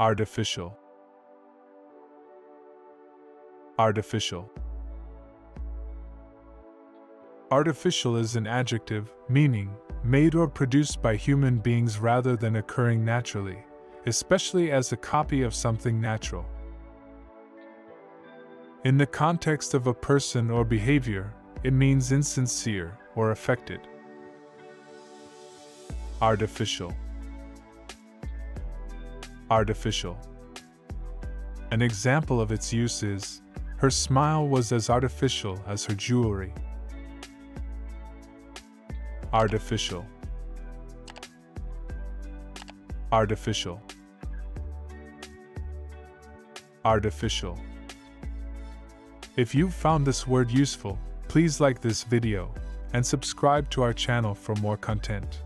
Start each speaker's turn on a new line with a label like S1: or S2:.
S1: Artificial. Artificial. Artificial is an adjective, meaning made or produced by human beings rather than occurring naturally, especially as a copy of something natural. In the context of a person or behavior, it means insincere or affected. Artificial. Artificial. An example of its use is her smile was as artificial as her jewelry. Artificial. Artificial. Artificial. If you've found this word useful, please like this video and subscribe to our channel for more content.